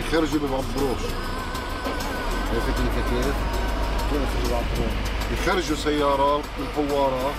يخرجوا ما بيعبروش عرفت كيف؟ كيف يعبروش؟ يخرجوا سيارات من حوارة